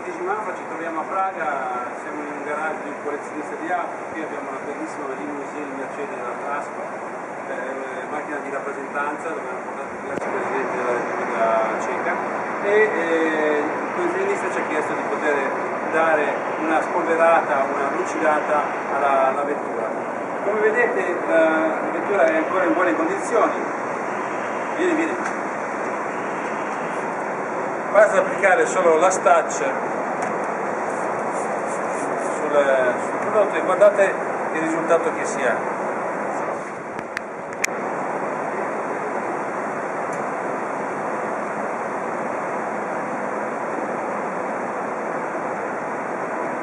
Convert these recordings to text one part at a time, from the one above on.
Manfa, ci troviamo a Praga, siamo in un garage di un collezionista di auto, qui abbiamo una bellissima limousine Mercedes da Trasco, eh, macchina di rappresentanza dove hanno portato diversi presidenti della Repubblica Ceca. E eh, il collezionista ci ha chiesto di poter dare una spolverata, una lucidata alla, alla vettura. Come vedete la vettura è ancora in buone condizioni, vieni, vieni basta applicare solo la stach sul, sul prodotto e guardate il risultato che si ha.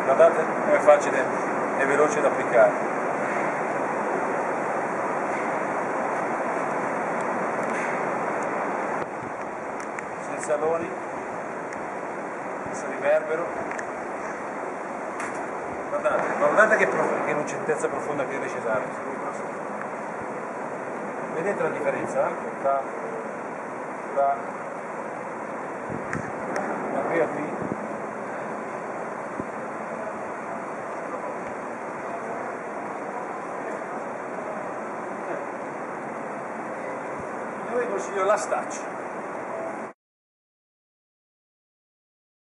Guardate come è facile e veloce da applicare. Senza aloni senza riverbero. Guardate, guardate che, che lucidezza profonda che riesce a dare vedete la differenza? Tra, tra da qui a qui. Io vi consiglio la staccia